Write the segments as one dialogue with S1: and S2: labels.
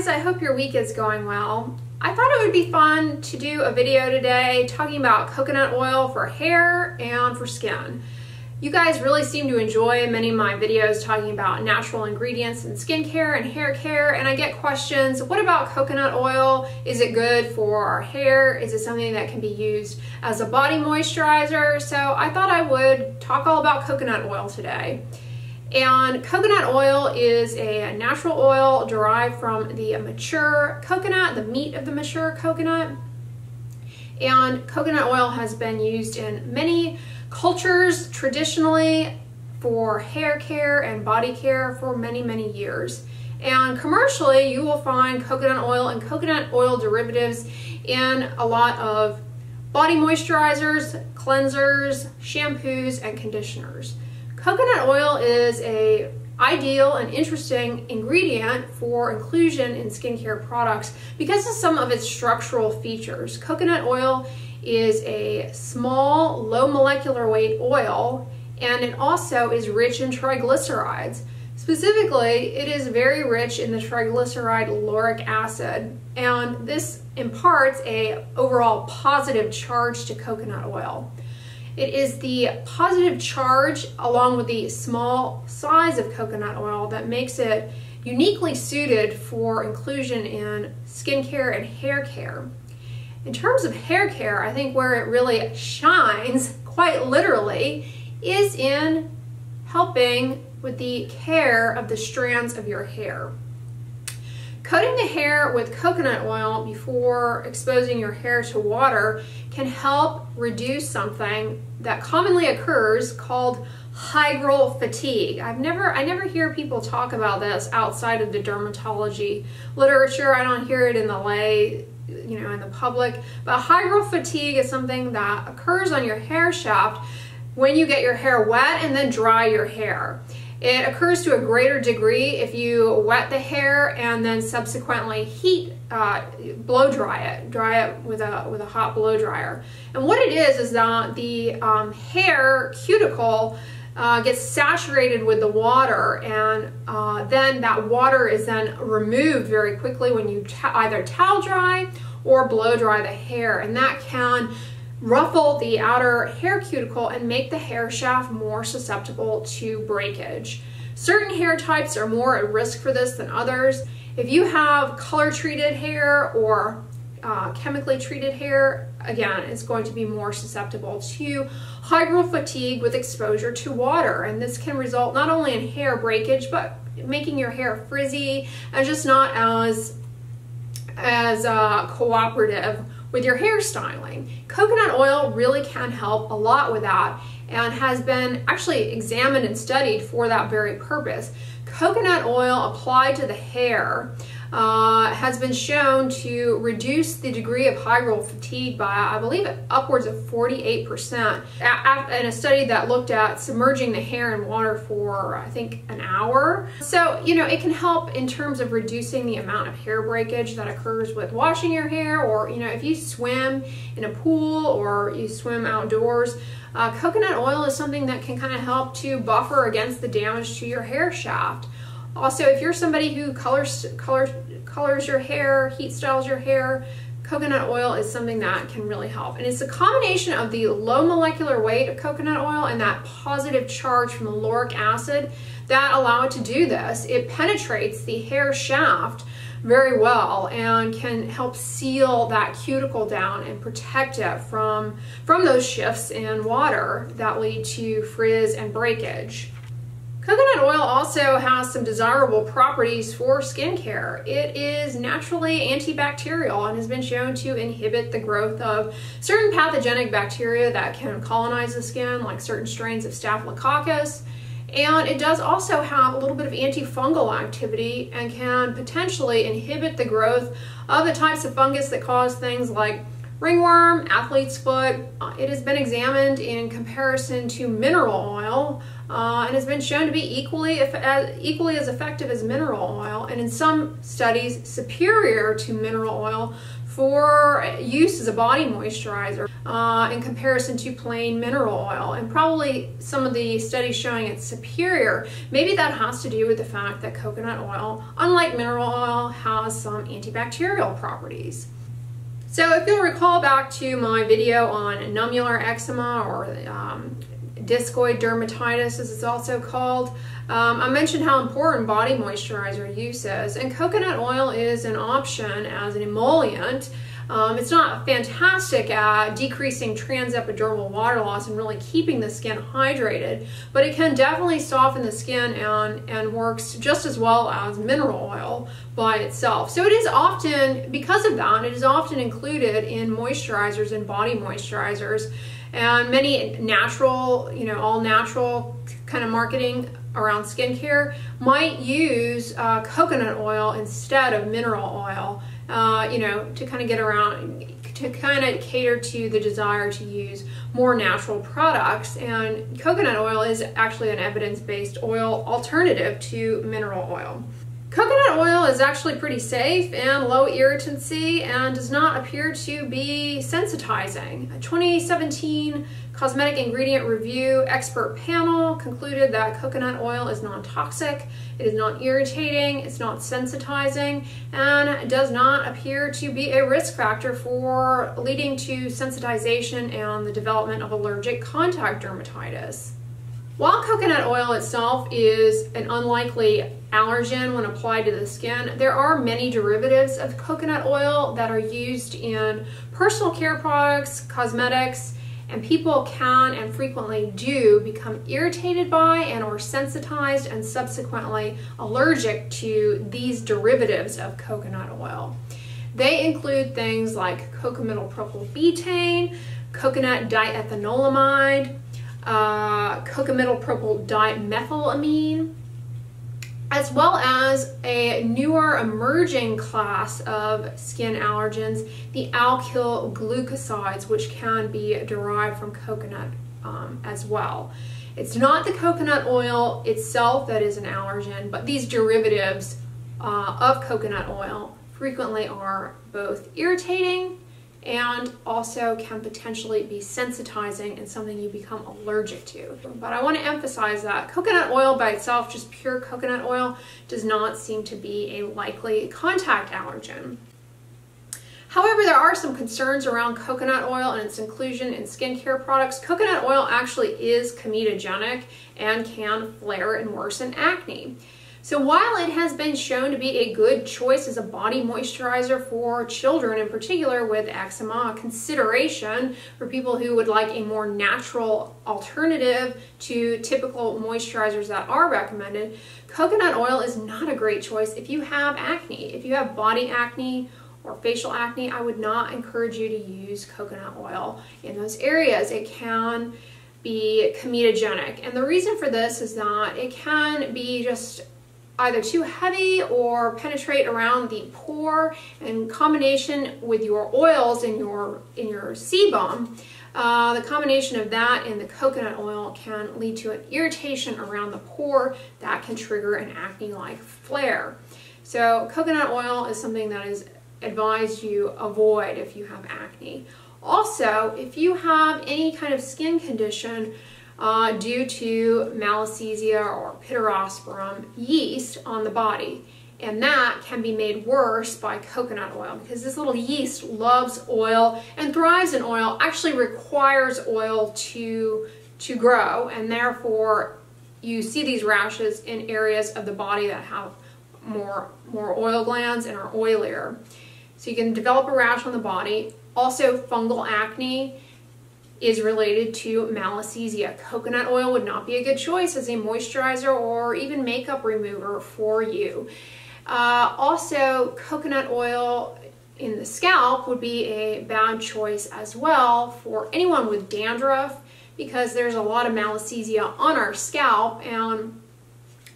S1: guys, I hope your week is going well. I thought it would be fun to do a video today talking about coconut oil for hair and for skin. You guys really seem to enjoy many of my videos talking about natural ingredients in skincare and hair care, and I get questions, what about coconut oil? Is it good for our hair? Is it something that can be used as a body moisturizer? So I thought I would talk all about coconut oil today. And coconut oil is a natural oil derived from the mature coconut, the meat of the mature coconut. And coconut oil has been used in many cultures traditionally for hair care and body care for many, many years. And commercially, you will find coconut oil and coconut oil derivatives in a lot of body moisturizers, cleansers, shampoos, and conditioners. Coconut oil is a ideal and interesting ingredient for inclusion in skincare products because of some of its structural features. Coconut oil is a small, low molecular weight oil, and it also is rich in triglycerides. Specifically, it is very rich in the triglyceride lauric acid, and this imparts a overall positive charge to coconut oil. It is the positive charge along with the small size of coconut oil that makes it uniquely suited for inclusion in skincare and hair care. In terms of hair care, I think where it really shines, quite literally, is in helping with the care of the strands of your hair. Coating the hair with coconut oil before exposing your hair to water can help reduce something that commonly occurs called hygral fatigue. I've never I never hear people talk about this outside of the dermatology literature. I don't hear it in the lay you know, in the public. But hygral fatigue is something that occurs on your hair shaft when you get your hair wet and then dry your hair. It occurs to a greater degree if you wet the hair and then subsequently heat, uh, blow dry it, dry it with a, with a hot blow dryer. And what it is is that the um, hair cuticle uh, gets saturated with the water and uh, then that water is then removed very quickly when you either towel dry or blow dry the hair and that can ruffle the outer hair cuticle and make the hair shaft more susceptible to breakage. Certain hair types are more at risk for this than others. If you have color treated hair or uh, chemically treated hair, again, it's going to be more susceptible to hygral fatigue with exposure to water. And this can result not only in hair breakage, but making your hair frizzy and just not as, as uh, cooperative with your hairstyling. Coconut oil really can help a lot with that and has been actually examined and studied for that very purpose. Coconut oil applied to the hair uh, has been shown to reduce the degree of hygral fatigue by, I believe, upwards of 48%. In a study that looked at submerging the hair in water for, I think, an hour. So, you know, it can help in terms of reducing the amount of hair breakage that occurs with washing your hair, or, you know, if you swim in a pool or you swim outdoors. Uh, coconut oil is something that can kind of help to buffer against the damage to your hair shaft. Also, if you're somebody who colors, colors, colors your hair, heat styles your hair, coconut oil is something that can really help. And it's a combination of the low molecular weight of coconut oil and that positive charge from the lauric acid that allow it to do this. It penetrates the hair shaft very well and can help seal that cuticle down and protect it from, from those shifts in water that lead to frizz and breakage. Coconut oil also has some desirable properties for skincare. It is naturally antibacterial and has been shown to inhibit the growth of certain pathogenic bacteria that can colonize the skin, like certain strains of Staphylococcus. And it does also have a little bit of antifungal activity and can potentially inhibit the growth of the types of fungus that cause things like Ringworm, athlete's foot, uh, it has been examined in comparison to mineral oil uh, and has been shown to be equally, as, equally as effective as mineral oil and in some studies superior to mineral oil for use as a body moisturizer uh, in comparison to plain mineral oil. And probably some of the studies showing it's superior. Maybe that has to do with the fact that coconut oil unlike mineral oil has some antibacterial properties so if you'll recall back to my video on nummular eczema or um, discoid dermatitis as it's also called, um, I mentioned how important body moisturizer use is. And coconut oil is an option as an emollient um, it's not fantastic at decreasing transepidermal water loss and really keeping the skin hydrated, but it can definitely soften the skin and, and works just as well as mineral oil by itself. So it is often, because of that, it is often included in moisturizers and body moisturizers and many natural, you know, all natural kind of marketing around skincare might use uh, coconut oil instead of mineral oil uh, you know, to kind of get around, to kind of cater to the desire to use more natural products. And coconut oil is actually an evidence-based oil alternative to mineral oil. Oil is actually pretty safe and low irritancy and does not appear to be sensitizing. A 2017 Cosmetic Ingredient Review expert panel concluded that coconut oil is non-toxic, it is not irritating, it's not sensitizing, and does not appear to be a risk factor for leading to sensitization and the development of allergic contact dermatitis. While coconut oil itself is an unlikely allergen when applied to the skin, there are many derivatives of coconut oil that are used in personal care products, cosmetics, and people can and frequently do become irritated by and or sensitized and subsequently allergic to these derivatives of coconut oil. They include things like cocamidopropyl betaine, coconut diethanolamide, uh, cocamidopropyl dimethylamine, as well as a newer emerging class of skin allergens, the alkyl glucosides, which can be derived from coconut um, as well. It's not the coconut oil itself that is an allergen, but these derivatives uh, of coconut oil frequently are both irritating and also can potentially be sensitizing and something you become allergic to. But I want to emphasize that coconut oil by itself, just pure coconut oil, does not seem to be a likely contact allergen. However, there are some concerns around coconut oil and its inclusion in skincare products. Coconut oil actually is comedogenic and can flare and worsen acne. So while it has been shown to be a good choice as a body moisturizer for children in particular with eczema, consideration for people who would like a more natural alternative to typical moisturizers that are recommended, coconut oil is not a great choice if you have acne. If you have body acne or facial acne, I would not encourage you to use coconut oil in those areas. It can be comedogenic. And the reason for this is that it can be just either too heavy or penetrate around the pore in combination with your oils in your in your sebum uh, the combination of that and the coconut oil can lead to an irritation around the pore that can trigger an acne-like flare. So coconut oil is something that is advised you avoid if you have acne. Also, if you have any kind of skin condition uh, due to malassezia or pityrosporum yeast on the body. And that can be made worse by coconut oil because this little yeast loves oil and thrives in oil, actually requires oil to, to grow. And therefore, you see these rashes in areas of the body that have more, more oil glands and are oilier. So you can develop a rash on the body. Also, fungal acne is related to malassezia. Coconut oil would not be a good choice as a moisturizer or even makeup remover for you. Uh, also, coconut oil in the scalp would be a bad choice as well for anyone with dandruff because there's a lot of malassezia on our scalp and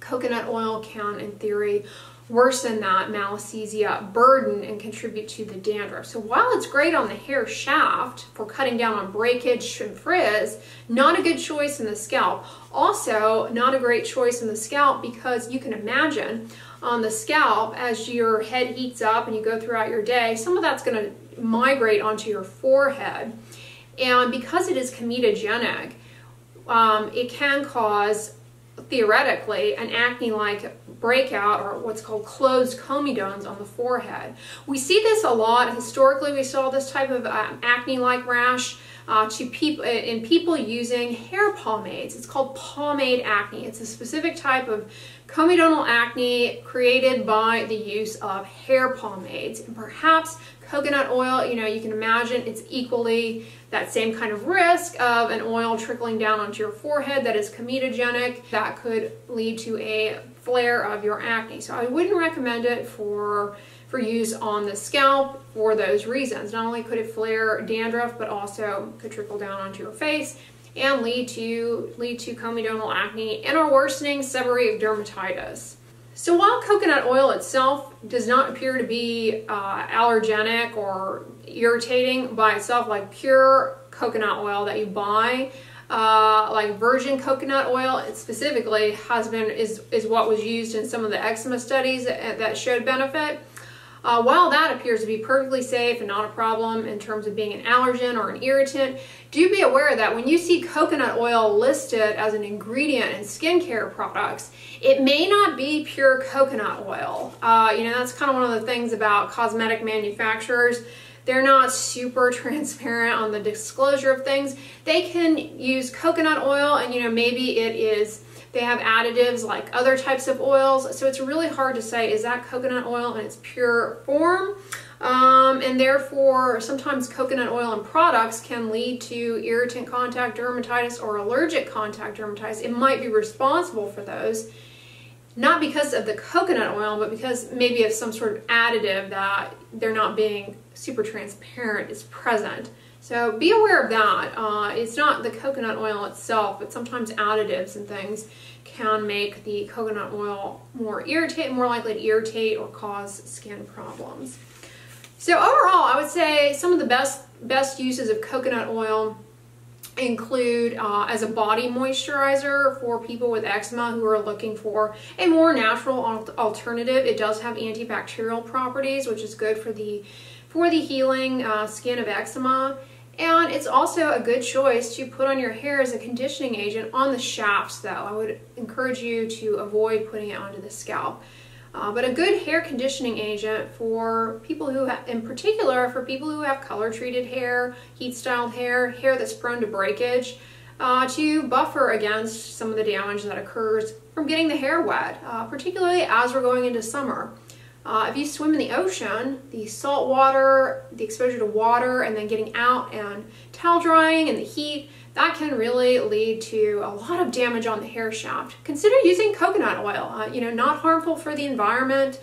S1: coconut oil can, in theory, worsen that malassezia burden and contribute to the dandruff. So while it's great on the hair shaft for cutting down on breakage and frizz, not a good choice in the scalp. Also, not a great choice in the scalp because you can imagine on the scalp as your head heats up and you go throughout your day, some of that's going to migrate onto your forehead. And because it is comedogenic, um, it can cause theoretically an acne-like breakout or what's called closed comedones on the forehead. We see this a lot. Historically, we saw this type of uh, acne-like rash uh, to people in people using hair pomades. It's called pomade acne. It's a specific type of comedonal acne created by the use of hair pomades. And perhaps coconut oil, you know, you can imagine it's equally that same kind of risk of an oil trickling down onto your forehead that is comedogenic that could lead to a flare of your acne. So I wouldn't recommend it for for use on the scalp for those reasons. Not only could it flare dandruff, but also could trickle down onto your face and lead to lead to comedonal acne and or worsening seborrheic dermatitis. So while coconut oil itself does not appear to be uh, allergenic or irritating by itself like pure coconut oil that you buy, uh, like virgin coconut oil specifically has been is, is what was used in some of the eczema studies that, that showed benefit. Uh, while that appears to be perfectly safe and not a problem in terms of being an allergen or an irritant, do be aware that when you see coconut oil listed as an ingredient in skincare products, it may not be pure coconut oil. Uh, you know, that's kind of one of the things about cosmetic manufacturers. They're not super transparent on the disclosure of things. They can use coconut oil and, you know, maybe it is they have additives like other types of oils. So it's really hard to say, is that coconut oil in its pure form? Um, and therefore, sometimes coconut oil and products can lead to irritant contact dermatitis or allergic contact dermatitis. It might be responsible for those, not because of the coconut oil, but because maybe of some sort of additive that they're not being super transparent is present. So be aware of that. Uh, it's not the coconut oil itself, but sometimes additives and things can make the coconut oil more irritate, more likely to irritate or cause skin problems. So overall, I would say some of the best best uses of coconut oil include uh, as a body moisturizer for people with eczema who are looking for a more natural alternative. It does have antibacterial properties, which is good for the for the healing uh, skin of eczema. And it's also a good choice to put on your hair as a conditioning agent on the shafts though. I would encourage you to avoid putting it onto the scalp. Uh, but a good hair conditioning agent for people who have, in particular, for people who have color treated hair, heat styled hair, hair that's prone to breakage, uh, to buffer against some of the damage that occurs from getting the hair wet, uh, particularly as we're going into summer. Uh, if you swim in the ocean, the salt water, the exposure to water, and then getting out and towel drying and the heat, that can really lead to a lot of damage on the hair shaft. Consider using coconut oil, uh, you know, not harmful for the environment,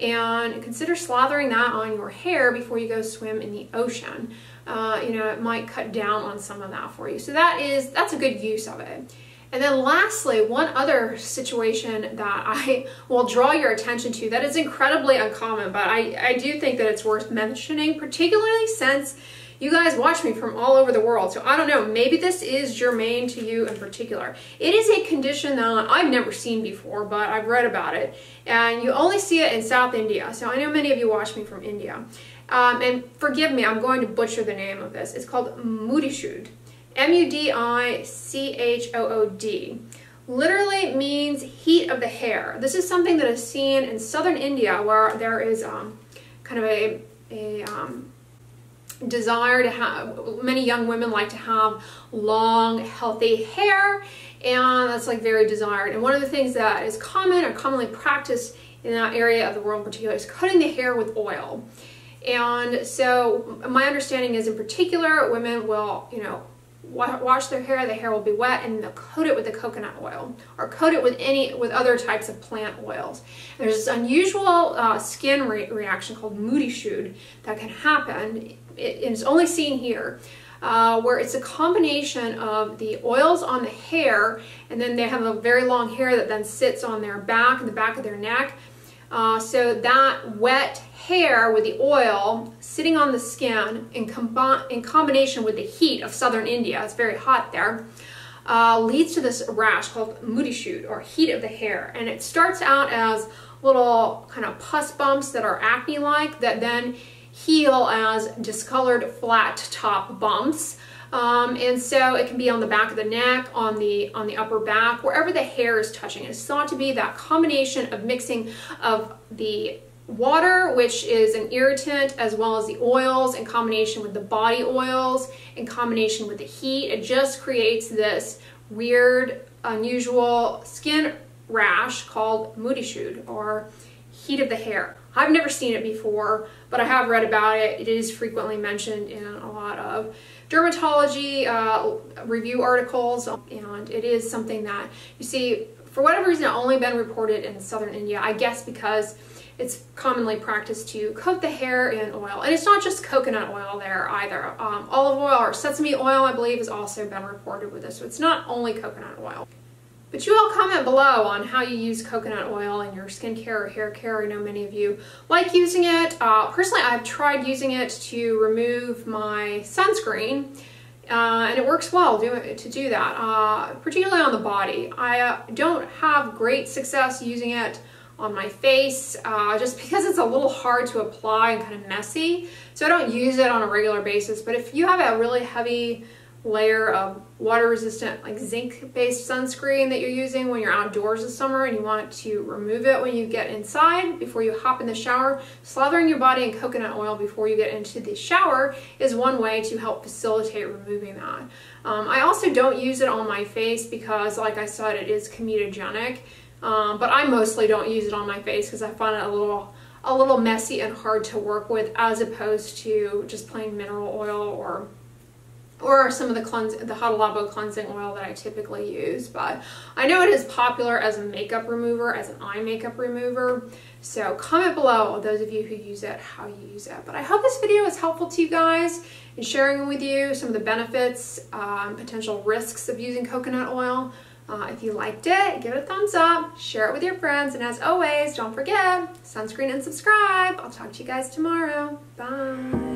S1: and consider slathering that on your hair before you go swim in the ocean. Uh, you know, it might cut down on some of that for you. So that is, that's a good use of it. And then lastly, one other situation that I will draw your attention to that is incredibly uncommon, but I, I do think that it's worth mentioning, particularly since you guys watch me from all over the world. So I don't know, maybe this is germane to you in particular. It is a condition that I've never seen before, but I've read about it. And you only see it in South India. So I know many of you watch me from India. Um, and forgive me, I'm going to butcher the name of this. It's called Mudichood. M-U-D-I-C-H-O-O-D. Literally means heat of the hair. This is something that is seen in southern India where there is um, kind of a, a um, desire to have, many young women like to have long, healthy hair, and that's like very desired. And one of the things that is common or commonly practiced in that area of the world in particular is cutting the hair with oil. And so my understanding is in particular, women will, you know, wash their hair, the hair will be wet, and they'll coat it with the coconut oil or coat it with any with other types of plant oils. There's this unusual uh, skin re reaction called Mudichood that can happen. It is only seen here. Uh, where it's a combination of the oils on the hair and then they have a very long hair that then sits on their back and the back of their neck Uh, so that wet hair with the oil sitting on the skin in, in combination with the heat of southern India, it's very hot there, uh, leads to this rash called Mudichood or heat of the hair. And it starts out as little kind of pus bumps that are acne-like that then heal as discolored flat top bumps. Um, and so it can be on the back of the neck, on the on the upper back, wherever the hair is touching. It's thought to be that combination of mixing of the water, which is an irritant, as well as the oils in combination with the body oils, in combination with the heat. It just creates this weird, unusual skin rash called Mudichood or heat of the hair. I've never seen it before, but I have read about it. It is frequently mentioned in a lot of dermatology uh, review articles, and it is something that you see, for whatever reason, only been reported in southern India. I guess because it's commonly practiced to coat the hair in oil. And it's not just coconut oil there either. Um, olive oil or sesame oil, I believe, has also been reported with this. So it's not only coconut oil. But you all comment below on how you use coconut oil in your skincare or hair care. I know many of you like using it. Uh, personally, I've tried using it to remove my sunscreen. Uh, and it works well do, to do that, uh, particularly on the body. I uh, don't have great success using it on my face uh, just because it's a little hard to apply and kind of messy. So I don't use it on a regular basis. But if you have a really heavy layer of water resistant like zinc based sunscreen that you're using when you're outdoors this summer and you want to remove it when you get inside before you hop in the shower, slathering your body in coconut oil before you get into the shower is one way to help facilitate removing that. Um, I also don't use it on my face because like I said it is comedogenic um, but I mostly don't use it on my face because I find it a little a little messy and hard to work with as opposed to just plain mineral oil or or some of the cleanse the Hada Labo cleansing oil that I typically use but I know it is popular as a makeup remover as an eye makeup remover so comment below those of you who use it how you use it but I hope this video is helpful to you guys in sharing with you some of the benefits um, potential risks of using coconut oil uh, if you liked it, give it a thumbs up, share it with your friends, and as always, don't forget, sunscreen and subscribe. I'll talk to you guys tomorrow. Bye.